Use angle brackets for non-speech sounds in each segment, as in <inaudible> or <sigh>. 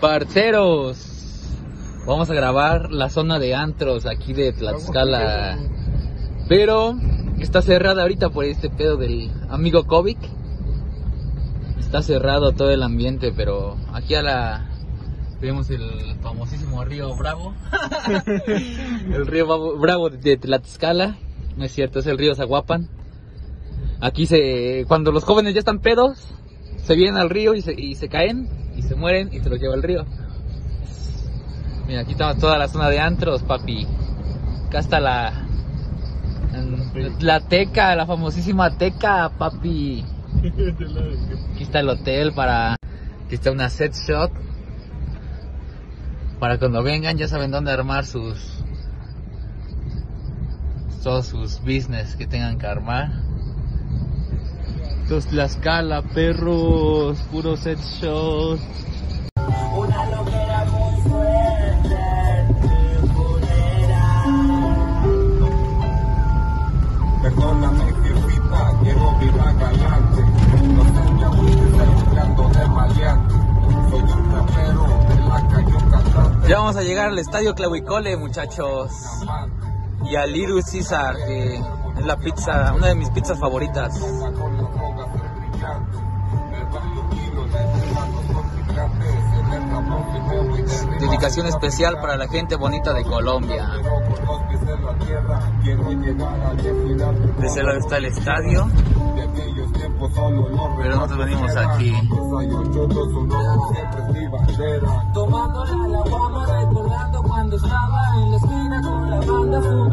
Parceros, vamos a grabar la zona de antros aquí de Tlaxcala. Pero está cerrada ahorita por este pedo del amigo Kovic. Está cerrado todo el ambiente, pero aquí a la tenemos el famosísimo río Bravo. <laughs> el río Bravo- Bravo de Tlaxcala. No es cierto, es el río Zaguapan. Aquí se cuando los jóvenes ya están pedos, se vienen al río y se, y se caen se mueren y se los lleva el río. Mira, aquí estamos toda la zona de antros, papi. Acá está la la teca, la famosísima teca, papi. Aquí está el hotel para aquí está una set shot para cuando vengan ya saben dónde armar sus todos sus business que tengan que armar. Estos Tlaxcala, perros, puro set shot. Perdóname, jefita, quiero vibrar galante. No sé, voy saliendo de maleante. Soy un rapero de la calle cantante. Ya vamos a llegar al estadio Clauicole, muchachos. Y a Little Caesar, que es la pizza, una de mis pizzas favoritas. El. Dedicación especial para la gente bonita de Colombia. Desde lado está el estadio, pero nosotros venimos aquí.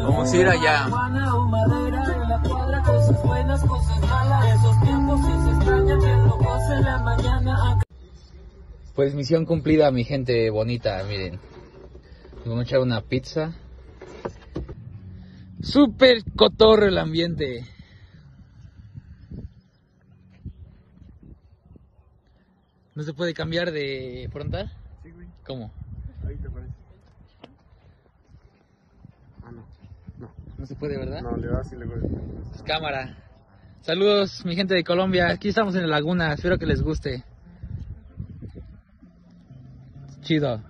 Como si ir allá. marihuana o madera en la cuadra, cosas buenas, cosas malas, esos tiempos sí se extrañan, que lo goce en la mañana. Pues misión cumplida, mi gente bonita, miren. Vamos a echar una pizza. Super cotorro el ambiente. ¿No se puede cambiar de frontal? Sí, güey. ¿Cómo? No. Se puede, ¿verdad? No, le das y le das. Pues, cámara. Saludos, mi gente de Colombia. Aquí estamos en la laguna. Espero que les guste. Chido.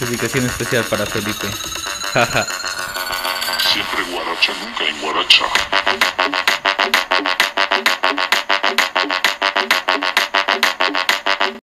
Dedicación especial para Felipe. Jaja. <laughs> Siempre guaracha, nunca en guaracha.